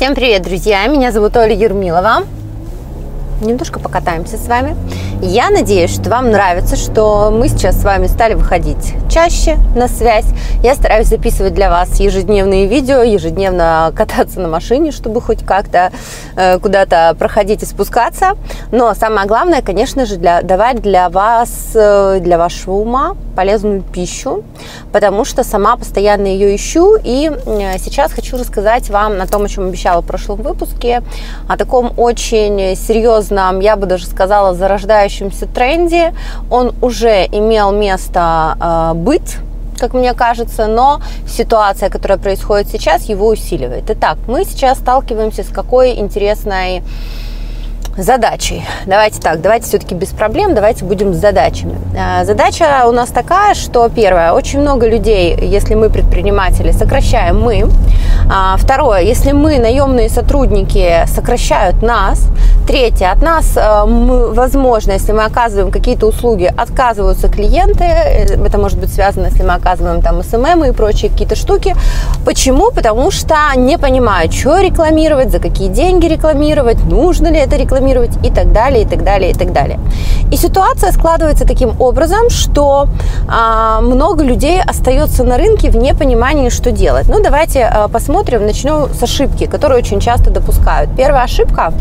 Всем привет, друзья! Меня зовут Оля Ермилова. Немножко покатаемся с вами. Я надеюсь, что вам нравится, что мы сейчас с вами стали выходить чаще на связь. Я стараюсь записывать для вас ежедневные видео, ежедневно кататься на машине, чтобы хоть как-то э, куда-то проходить и спускаться. Но самое главное, конечно же, для, давать для вас, э, для вашего ума полезную пищу, потому что сама постоянно ее ищу. И э, сейчас хочу рассказать вам на том, о чем обещала в прошлом выпуске, о таком очень серьезном, я бы даже сказала, зарождающем развивающемся тренде. Он уже имел место э, быть как мне кажется, но ситуация, которая происходит сейчас, его усиливает. Итак, мы сейчас сталкиваемся с какой интересной задачей. Давайте так, давайте все-таки без проблем, давайте будем с задачами. Э, задача у нас такая, что первое, очень много людей, если мы предприниматели, сокращаем мы. А, второе, если мы наемные сотрудники, сокращают нас. Третье, от нас, э, мы, возможно, если мы оказываем какие-то услуги, отказываются клиенты. Э, это может быть связано, если мы оказываем там SMM и прочие какие-то штуки. Почему? Потому что не понимают, что рекламировать, за какие деньги рекламировать, нужно ли это рекламировать и так далее, и так далее, и так далее. И ситуация складывается таким образом, что а, много людей остается на рынке в непонимании, что делать. Ну, давайте а, посмотрим, начнем с ошибки, которые очень часто допускают. Первая ошибка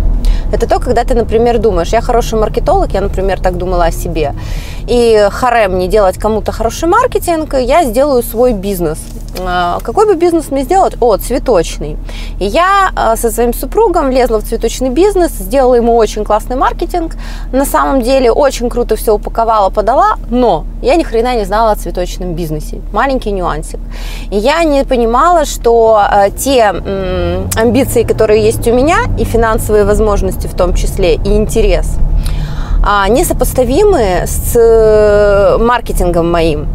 это то, когда ты, например, думаешь, я хороший маркетолог, я, например, так думала о себе, и харем не делать кому-то хороший маркетинг, я сделаю свой бизнес. А, какой бы бизнес мне сделать? О, цветочный. И я а, со своим супругом влезла в цветочный бизнес, сделала ему очень классный маркетинг. На самом деле очень круто все упаковала, подала, но я ни хрена не знала о цветочном бизнесе. Маленький нюансик. И я не понимала, что э, те амбиции, которые есть у меня, и финансовые возможности в том числе, и интерес, несопоставимы с э, маркетингом моим.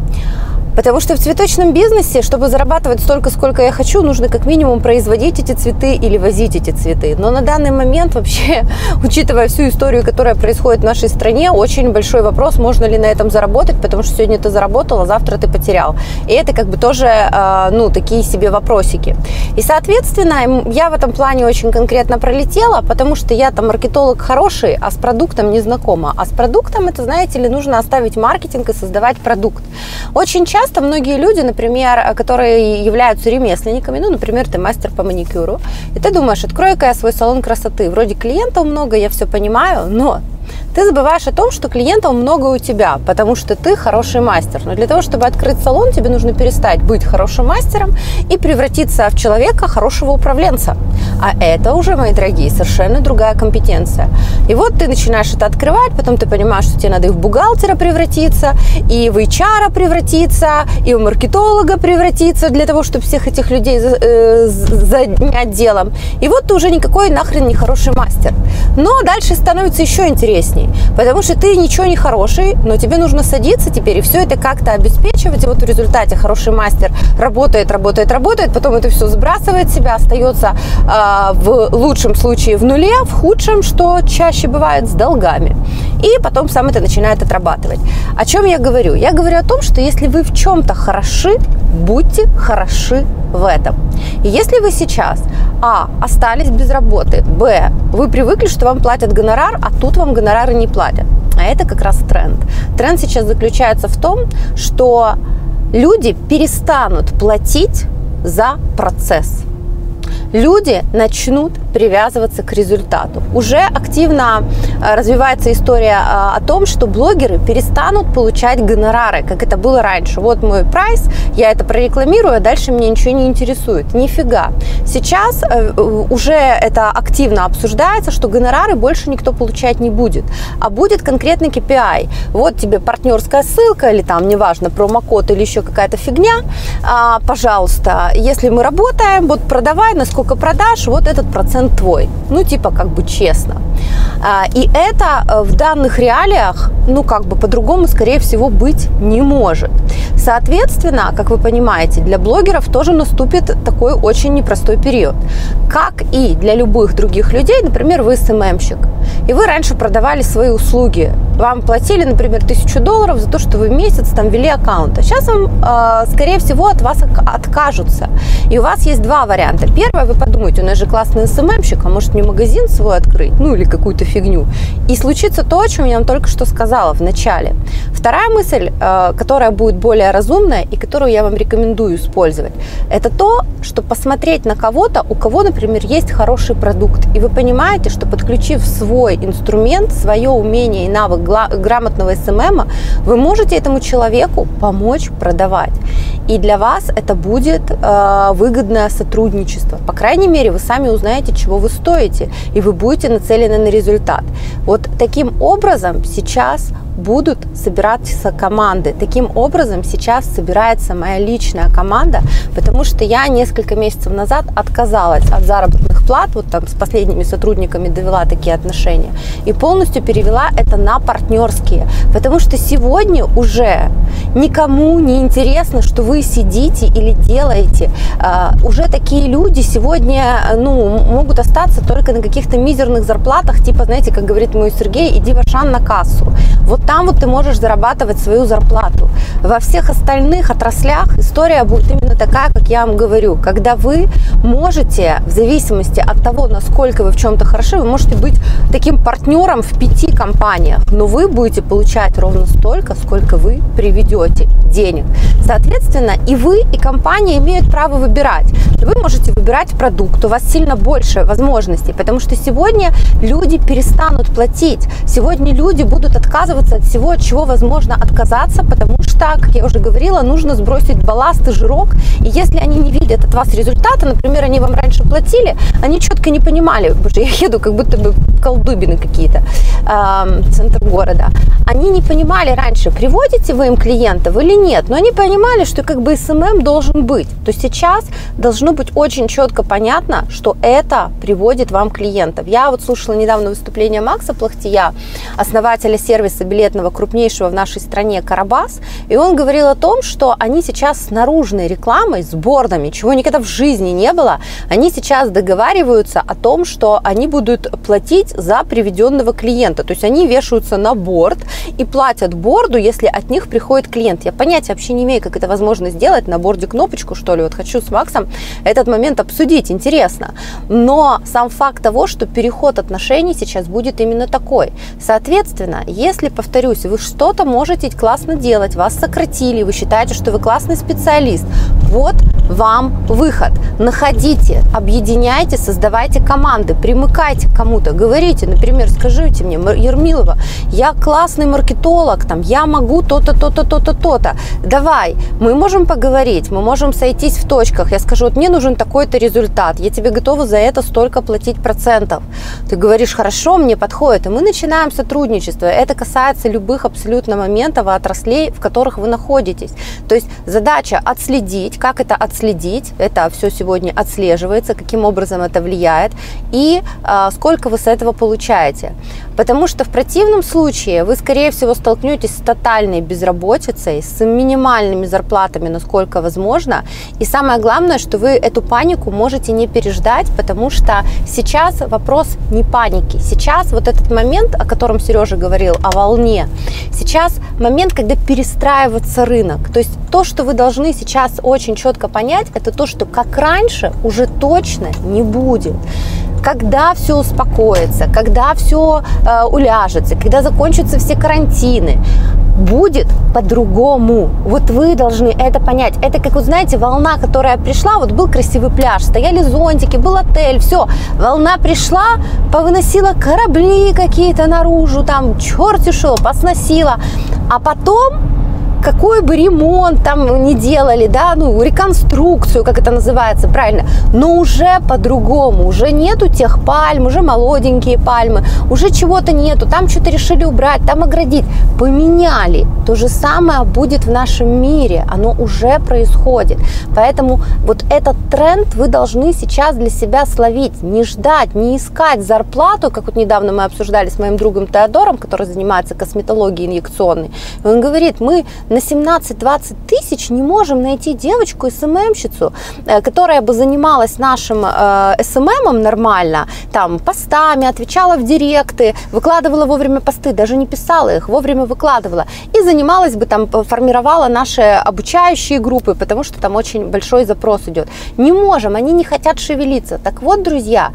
Потому что в цветочном бизнесе, чтобы зарабатывать столько, сколько я хочу, нужно как минимум производить эти цветы или возить эти цветы. Но на данный момент вообще, учитывая всю историю, которая происходит в нашей стране, очень большой вопрос, можно ли на этом заработать, потому что сегодня ты заработал, а завтра ты потерял. И это как бы тоже, а, ну, такие себе вопросики. И, соответственно, я в этом плане очень конкретно пролетела, потому что я там маркетолог хороший, а с продуктом не знакома. А с продуктом, это, знаете ли, нужно оставить маркетинг и создавать продукт. Очень часто часто многие люди, например, которые являются ремесленниками, ну, например, ты мастер по маникюру, и ты думаешь, открою-ка я свой салон красоты. Вроде клиентов много, я все понимаю, но ты забываешь о том, что клиентов много у тебя, потому что ты хороший мастер. Но для того, чтобы открыть салон, тебе нужно перестать быть хорошим мастером и превратиться в человека хорошего управленца. А это уже, мои дорогие, совершенно другая компетенция. И вот ты начинаешь это открывать, потом ты понимаешь, что тебе надо и в бухгалтера превратиться, и в HR превратиться, и в маркетолога превратиться для того, чтобы всех этих людей э, занять делом. И вот ты уже никакой нахрен не хороший мастер. Но дальше становится еще интересней, потому что ты ничего не хороший, но тебе нужно садиться теперь и все это как-то обеспечивать. И вот в результате хороший мастер работает, работает, работает, потом это все сбрасывает себя, остается э, в лучшем случае в нуле, в худшем, что чаще бывает, с долгами. И потом сам это начинает отрабатывать. О чем я говорю? Я говорю о том, что если вы в чем-то хороши, будьте хороши в этом. И если вы сейчас, а, остались без работы, б, вы привыкли, что вам платят гонорар, а тут вам гонорары не платят. А это как раз тренд. Тренд сейчас заключается в том, что люди перестанут платить за процесс люди начнут привязываться к результату. Уже активно э, развивается история э, о том, что блогеры перестанут получать гонорары, как это было раньше. Вот мой прайс, я это прорекламирую, а дальше мне ничего не интересует. Нифига. Сейчас э, уже это активно обсуждается, что гонорары больше никто получать не будет, а будет конкретный KPI. Вот тебе партнерская ссылка или там, неважно, промокод или еще какая-то фигня, а, пожалуйста, если мы работаем, вот продавай, насколько сколько продаж, вот этот процент твой. Ну, типа, как бы честно. А, и это э, в данных реалиях, ну, как бы по-другому, скорее всего, быть не может. Соответственно, как вы понимаете, для блогеров тоже наступит такой очень непростой период. Как и для любых других людей, например, вы СММщик, и вы раньше продавали свои услуги вам платили, например, тысячу долларов за то, что вы месяц там вели аккаунт. А сейчас вам, э, скорее всего, от вас откажутся. И у вас есть два варианта. Первое, вы подумаете, у нас же классный СММщик, а может мне магазин свой открыть, ну или какую-то фигню. И случится то, о чем я вам только что сказала в начале. Вторая мысль, э, которая будет более разумная и которую я вам рекомендую использовать, это то, что посмотреть на кого-то, у кого, например, есть хороший продукт, и вы понимаете, что подключив свой инструмент, свое умение и навык грамотного СММа, вы можете этому человеку помочь продавать. И для вас это будет э, выгодное сотрудничество. По крайней мере, вы сами узнаете, чего вы стоите, и вы будете нацелены на результат. Вот таким образом сейчас будут собираться команды. Таким образом сейчас собирается моя личная команда, потому что я несколько месяцев назад отказалась от заработных плат, вот там с последними сотрудниками довела такие отношения, и полностью перевела это на партнерские, потому что сегодня уже никому не интересно, что вы сидите или делаете. А, уже такие люди сегодня ну, могут остаться только на каких-то мизерных зарплатах, типа, знаете, как говорит мой Сергей, иди в Ашан на кассу. Вот там вот ты можешь зарабатывать свою зарплату. Во всех остальных отраслях история будет именно такая, как я вам говорю. Когда вы можете, в зависимости от того, насколько вы в чем-то хороши, вы можете быть таким партнером в пяти компаниях, но вы будете получать ровно столько, сколько вы приведете денег. Соответственно, и вы, и компания имеют право выбирать. Вы можете выбирать продукт, у вас сильно больше возможностей, потому что сегодня люди перестанут платить. Сегодня люди будут отказываться от всего, от чего возможно отказаться, потому что, как я уже говорила, нужно сбросить балласт и жирок. И если они не видят от вас результата, например, они вам раньше платили, они четко не понимали, что я еду как будто бы колдобины какие-то, э, центр города. Они не понимали раньше, приводите вы им клиентов или нет, но они понимали, что как бы SMM должен быть. То сейчас должно быть очень четко понятно, что это приводит вам клиентов. Я вот слушала недавно выступление Макса Плахтия, основателя сервиса билетного крупнейшего в нашей стране Карабас, и он говорил о том, что они сейчас с наружной рекламой, с бордами, чего никогда в жизни не было, они сейчас договариваются о том, что они будут платить за приведенного клиента. То есть они вешаются на борт и платят борду, если от них приходит клиент. Я понятия вообще не имею, как это возможно сделать, на борде кнопочку, что ли. Вот хочу с Максом этот момент обсудить, интересно. Но сам факт того, что переход отношений сейчас будет именно такой. Соответственно, если, повторюсь, вы что-то можете классно делать, вас сократили, вы считаете, что вы классный специалист, вот вам выход. Находите, объединяйте, создавайте команды, примыкайте к кому-то, говорите, например, скажите мне, Ермилова, я классный маркетолог, там, я могу то-то, то-то, то-то, то-то. Давай, мы можем поговорить, мы можем сойтись в точках. Я скажу, вот мне нужен такой-то результат, я тебе готова за это столько платить процентов. Ты говоришь, хорошо, мне подходит, и мы начинаем сотрудничество. Это касается любых абсолютно моментов и отраслей, в которых вы находитесь. То есть задача отследить, как это отследить, это все сегодня отслеживается, каким образом это влияет и э, сколько вы с этого получаете. Потому что в противном случае вы, скорее всего, столкнетесь с тотальной безработицей, с минимальными зарплатами, насколько возможно. И самое главное, что вы эту панику можете не переждать, потому что сейчас вопрос не паники. Сейчас вот этот момент, о котором Сережа говорил, о волне, сейчас момент, когда перестраивается рынок. То есть то, что вы должны сейчас очень четко понять, это то, что как раньше уже точно не будет когда все успокоится, когда все э, уляжется, когда закончатся все карантины, будет по-другому. Вот вы должны это понять. Это как, вот знаете, волна, которая пришла, вот был красивый пляж, стояли зонтики, был отель, все. Волна пришла, повыносила корабли какие-то наружу, там черти шел, посносила. А потом какой бы ремонт там не делали, да, ну, реконструкцию, как это называется правильно, но уже по-другому, уже нету тех пальм, уже молоденькие пальмы, уже чего-то нету, там что-то решили убрать, там оградить, поменяли. То же самое будет в нашем мире, оно уже происходит. Поэтому вот этот тренд вы должны сейчас для себя словить, не ждать, не искать зарплату, как вот недавно мы обсуждали с моим другом Теодором, который занимается косметологией инъекционной. Он говорит, мы на 17-20 тысяч не можем найти девочку СММщицу, э, которая бы занималась нашим э, СММом нормально, там, постами, отвечала в директы, выкладывала вовремя посты, даже не писала их, вовремя выкладывала, и занималась бы там, формировала наши обучающие группы, потому что там очень большой запрос идет. Не можем, они не хотят шевелиться. Так вот, друзья,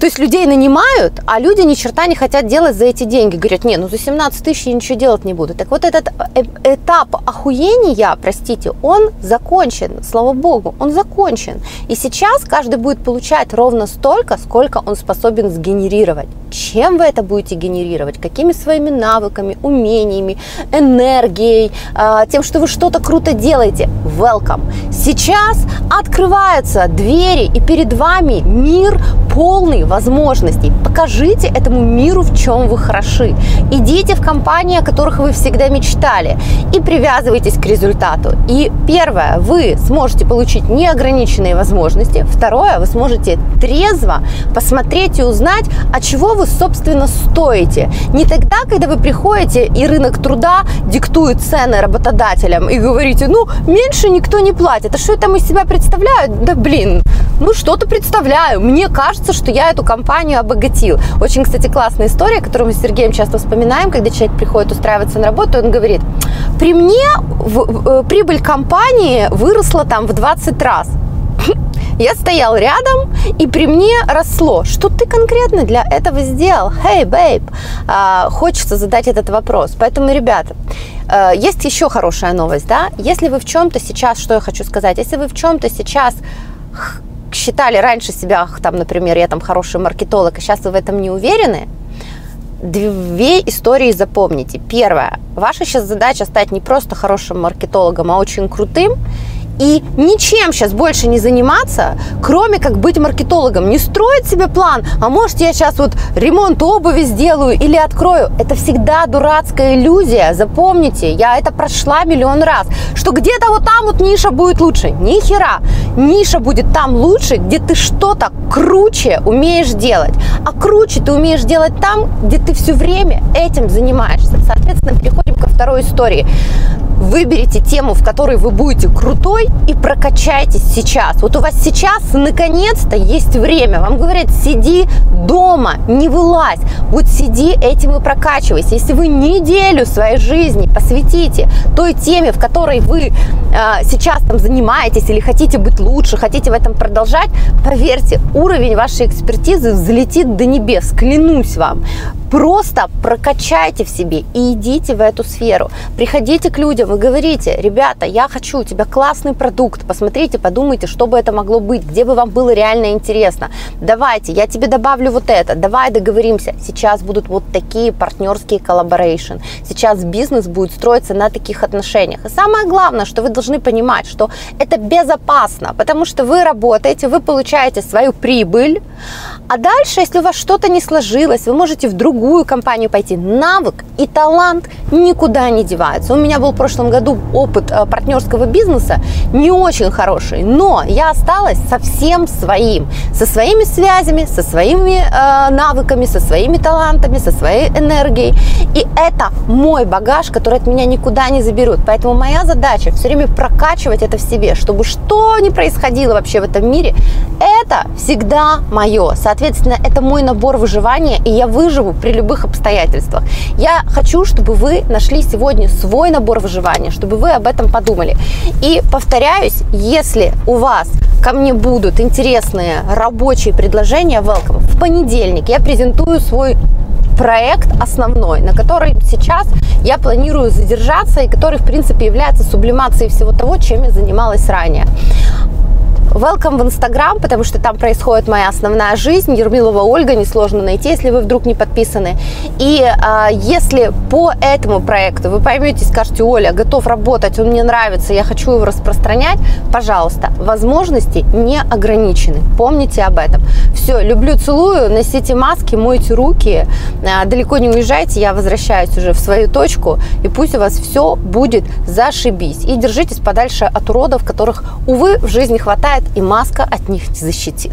то есть людей нанимают, а люди ни черта не хотят делать за эти деньги. Говорят, не, ну за 17 тысяч я ничего делать не буду. Так вот этот э, этап охуения, простите, он закончен. Слава богу, он закончен. И сейчас каждый будет получать ровно столько, сколько он способен сгенерировать. Чем вы это будете генерировать? Какими своими навыками, умениями, энергией, а, тем, что вы что-то круто делаете? Welcome! Сейчас открываются двери, и перед вами мир полный возможностей. Покажите этому миру, в чем вы хороши. Идите в компании, о которых вы всегда мечтали, и привязывайтесь к результату. И первое, вы сможете получить неограниченные возможности. Второе, вы сможете трезво посмотреть и узнать, а чего вы, собственно, стоите. Не тогда, когда вы приходите и рынок труда диктует цены работодателям и говорите, ну, меньше никто не платит. А что это мы себя представляют? Да блин, ну что-то представляю. Мне кажется, что я эту компанию обогатил. Очень, кстати, классная история, которую мы с Сергеем часто вспоминаем, когда человек приходит устраиваться на работу, он говорит, при мне в, в, э, прибыль компании выросла там в 20 раз. Я стоял рядом, и при мне росло. Что ты конкретно для этого сделал? Hey, babe! А, хочется задать этот вопрос. Поэтому, ребята, э, есть еще хорошая новость, да? Если вы в чем-то сейчас, что я хочу сказать, если вы в чем-то сейчас считали раньше себя, там, например, я там хороший маркетолог, и сейчас вы в этом не уверены, две истории запомните. Первое. Ваша сейчас задача стать не просто хорошим маркетологом, а очень крутым и ничем сейчас больше не заниматься, кроме как быть маркетологом. Не строить себе план, а может я сейчас вот ремонт обуви сделаю или открою. Это всегда дурацкая иллюзия. Запомните, я это прошла миллион раз, что где-то вот там вот ниша будет лучше. Ни хера. Ниша будет там лучше, где ты что-то круче умеешь делать. А круче ты умеешь делать там, где ты все время этим занимаешься. Соответственно, переходим ко второй истории. Выберите тему, в которой вы будете крутой и прокачайтесь сейчас. Вот у вас сейчас наконец-то есть время. Вам говорят, сиди дома, не вылазь. Вот сиди этим и прокачивайся. Если вы неделю своей жизни посвятите той теме, в которой вы сейчас там занимаетесь или хотите быть лучше, хотите в этом продолжать, поверьте, уровень вашей экспертизы взлетит до небес, клянусь вам. Просто прокачайте в себе и идите в эту сферу. Приходите к людям и говорите, ребята, я хочу, у тебя классный продукт, посмотрите, подумайте, что бы это могло быть, где бы вам было реально интересно. Давайте, я тебе добавлю вот это, давай договоримся. Сейчас будут вот такие партнерские collaboration. Сейчас бизнес будет строиться на таких отношениях. И самое главное, что вы должны понимать, что это безопасно, потому что вы работаете, вы получаете свою прибыль, а дальше, если у вас что-то не сложилось, вы можете в другую компанию пойти. Навык и талант никуда не деваются. У меня был в прошлом году опыт э, партнерского бизнеса не очень хороший, но я осталась совсем своим, со своими связями, со своими э, навыками, со своими талантами, со своей энергией. И это мой багаж, который от меня никуда не заберут. Поэтому моя задача все время прокачивать это в себе, чтобы что ни происходило вообще в этом мире, это всегда мое. Это мой набор выживания, и я выживу при любых обстоятельствах. Я хочу, чтобы вы нашли сегодня свой набор выживания, чтобы вы об этом подумали. И повторяюсь, если у вас ко мне будут интересные рабочие предложения, welcome. В понедельник я презентую свой проект основной, на который сейчас я планирую задержаться и который, в принципе, является сублимацией всего того, чем я занималась ранее. Welcome в Инстаграм, потому что там происходит моя основная жизнь. Ермилова Ольга, несложно найти, если вы вдруг не подписаны. И а, если по этому проекту вы поймете, скажете, Оля, готов работать, он мне нравится, я хочу его распространять, пожалуйста, возможности не ограничены. Помните об этом. Все, люблю, целую, носите маски, мойте руки, а, далеко не уезжайте, я возвращаюсь уже в свою точку, и пусть у вас все будет зашибись. И держитесь подальше от уродов, которых, увы, в жизни хватает, и маска от них защитит.